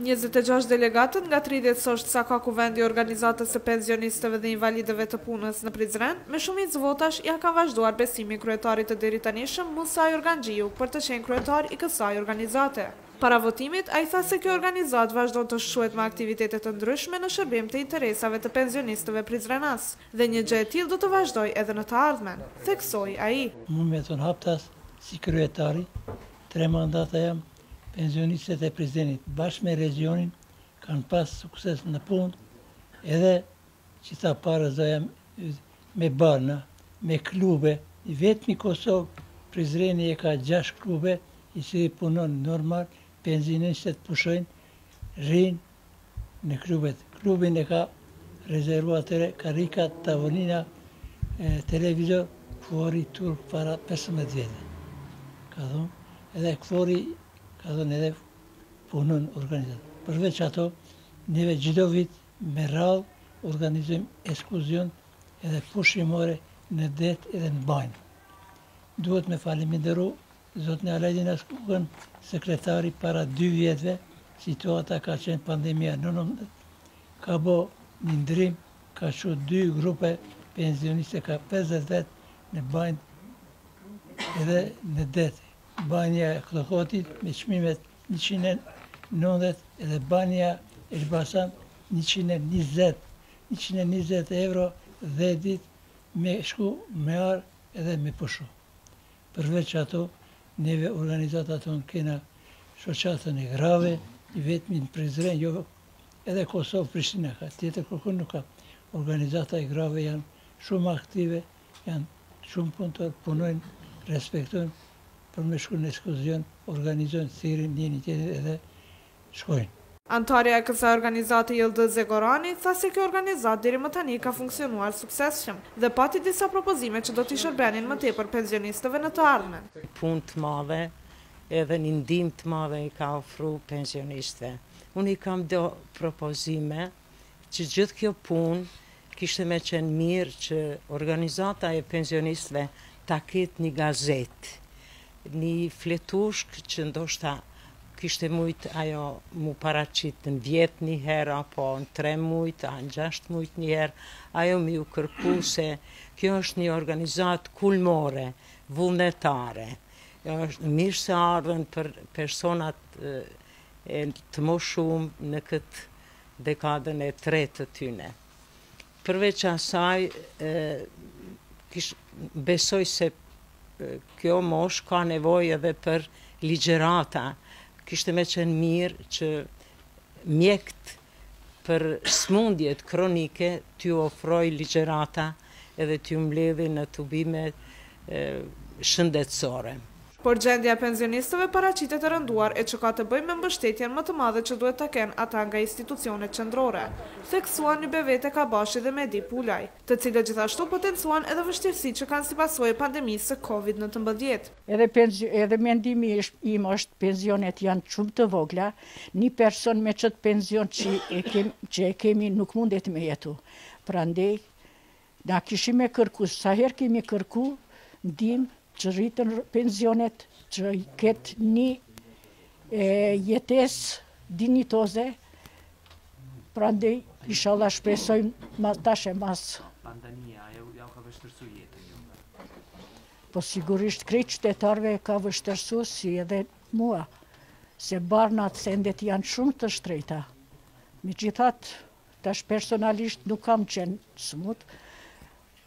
Njëzet e gjashtë delegatët nga tridhjetë sosht sa ka Kuvendi i Organizatës së Pensionistëve dhe Invalidëve të Punës në Prizren, me shumicë votash ia kanë vazhduar besimin kryetarit të deritanishëm Musa Jorganxhiu për të qenë kryetar i kësaj organizate. Para votimit, ai tha se kjo organizatë vazhdon të shquhet me aktivitete të ndryshme në shërbim të interesave të pensionistëve prizrenas dhe një gjë e tillë do të vazhdojë edhe në të ardhmen, theksoi ai. Unë me thënë haptas si kryetari, tre mandate jam Pensionistet e Prizrenit bashkë me Regjionin kanë pas sukses në punë edhe që ta parë zoja me barna, me klube, i vetmi në Kosovë Prizreni e ka gjashtë klube i cili punon normal, pensionistet pushojnë, rrinë, në klubet. Klubin e ka rezervu të re karrika, tavolina, televizor, kori turk para pesëmbëdhjetë vjetëve. Ka thonë, edhe kori ka thonë edhe punën organizat. Përveç ato, neve çdo vit me radhë organizim ekskurzion edhe pushimore në det edhe në banjë. Duhet me faleminderu Zotni Alajdin Askukën sekretari para dy vjetëve situata ka qenë pandemia në nëntëmbëdhjetë ka bo një ndrim ka çu dy grupe pensioniste ka pesëdhjetë vet në banjë edhe në det banja e Klokotit me çmimet njëqind e nëntëdhjetë edhe banja Elbasan njëqind e njëzet njëqind e njëzet euro dhetë ditë me shku me ardhë edhe me pushu Përveç ato, neve organizata tonë kena Shoqatën e Grave, i vetmi në Prizren, jo edhe Kosovë, Prishtina ka, tjetër kërkund nuk ka. Organizata e grave janë shumë aktive, janë shumë punëtorë, punojnë, respektojnë për me shku në ekskurzion, organizojnë, thirrin njëri tjetrin edhe shkojnë. Anëtarja e kësaj organizate Jëlldëze Gorani tha se kjo organizatë deri më tani ka funksionuar suksesshëm dhe pati disa propozime që do t'i shërbenin më tepër pensionistëve në të ardhmen. Punë të madhe edhe një ndihmë të madhe i ka ofru pensionistëve. Unë i kam do propozime. që gjithë kjo punë kishte me qenë mirë që organizata e pensionistëve ta ketë një gazetë, një fletushkë që ndoshta kishte mujt ajo mu paraqit në vjet një herë apo në tre mujt a në gjashtë mujt një herë ajo me u kërku se kjo është një organizatë kulmore, vullnetare. Është e mirëseardhun për personat e, të moshumë në këtë dekadën e tretë të tyne. Përveç asaj, besoj se kjo moshë ka nevojë edhe për ligjerata. Kishte me qenë mirë që mjekët për smundjet kronike t'ju ofrojnë ligjerata edhe t'ju mbledhin në tubime shëndetësore. Por gjendja e pensionistëve paraqitet e rënduar e që ka të bëjë me mbështetjen më të madhe që duhet ta kenë ata nga institucionet qendrore, theksuan Nybevete Kabashi dhe Medi Pulaj, të cilët gjithashtu potencuan edhe vështirësitë që kanë si pasojë e pandemisë së Covid nëntëmbëdhjetë. Edhe mendimi im është pensionet janë shumë të vogla, një person me qët pension që e kemi nuk mundet me jetu, prandej Na kishim kërku, sa herë kemi kërku ndihmë që t'rriten pensionet, që t'ketë një jetesë dinjitoze, prandej ishalla shpresojmë tash e mas. Pandemia ju ja ka vështirësu jetën juve? Po sigurisht krejt qytetarëve ka vështirësu si edhe mua, se barnat sendet janë shumë të shtrejta. Megjithatë Tash personalisht nuk kam qenë smut,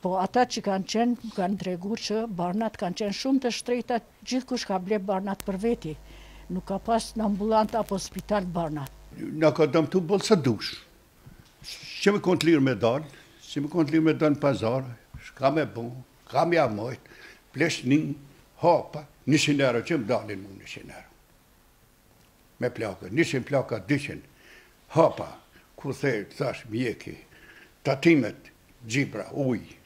po ata që kanë qenë, kanë tregu që barnat kanë qenë shumë të shtrejta, gjithë kush ka ble barnat për veti. Nuk ka pas në ambulantë apo spital barnat. Na ka dëmtu boll sa dush, që me konë të lirë me dalë, që me konë të lirë me dalë në pazarë, s'ka me bu, kam gjashëmojt, ble shnje hapa, njëqind euro, që më dalin mu njëqind euro. me plakë, njëqind plaka dyqind hapa, ku te thash mjeki, tatimet gjyrba ujë,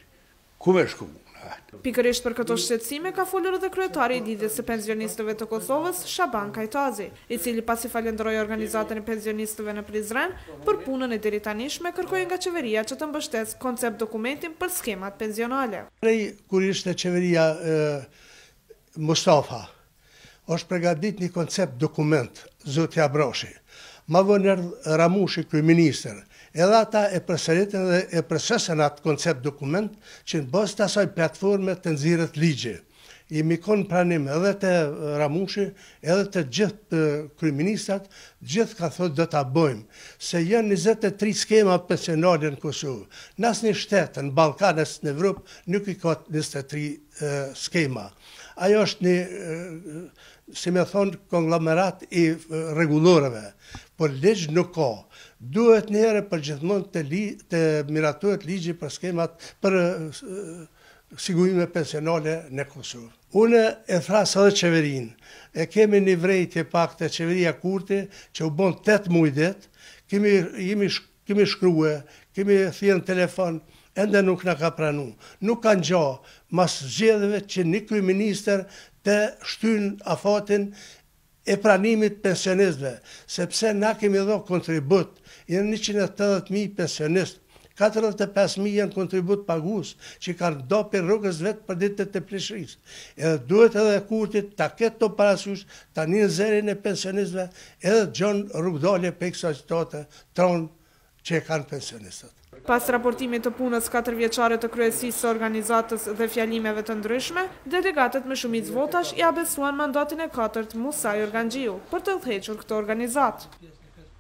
ku me shku unë atë. Pikërisht për këto shqetësime ka folur edhe kryetari i Lidhjes së Pensionistëve të Kosovës, Shaban Kajtazi, i cili pasi falënderoi Organizatën e Pensionistëve në Prizren për punën e deritanishme kërkoi nga qeveria që të mbështesë koncept-dokumentin për skemat pensionale. Prej kur ishte qeveria Mustafa. Është përgatit një koncept dokument, zoti Abrashi. Ma vonë erdh Ramushi kryeministër, edhe ata e përsëritën dhe e përsosën atë koncept dokument që në bazë të asaj platforme të nxirret ligji. Jemi kon në pranim edhe te Ramushi, edhe te gjithë kryeministrat, gjithë kanë thonë do ta bëjmë, se janë njëzet e tri skema pensionale në Kosovë. Në asnjë shtet në Ballkan as në Evropë nuk i ka njëzet e tri skema. Ajo është një, si me thonë, konglomerat i rregulloreve, por ligj nuk ka. Duhet një herë e përgjithmonë të të miratohet ligji për skemat për sigurime pensionale në Kosovë. Unë e thras edhe qeverinë, e kemi një vrejtje pak te qeveria Kurti që u bën tetë muaj ditë, kemi jemi Kemi shkrue, kemi thirrë në telefon, ende nuk na ka pranu. Nuk ka ngja, mas zgjedhjeve që një kryeministër të shtyjë afatin e pranimit pensionistëve, sepse na kemi dha kontribut, janë njëqind e tetëdhjetë mijë pensionistë, katërdhjetë e pesë mijë janë kontribut pagues që kanë dha prej rrogës vet për ditët e pleqërisë. Edhe duhet edhe Kurti ta ketë këto parasysh, ta nin zërin e pensionistëve edhe të gjon rrugëdalje prej kësaj situate tonë që e kanë pensionistët. Pas raportimit të punës katërvjeçare të kryesisë së organizatës dhe fjalimeve të ndryshme, delegatët me shumicë votash ia besuan mandatin e katërt Musa Jorganxhiu për të udhëhequr këtë organizatë.